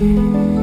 you.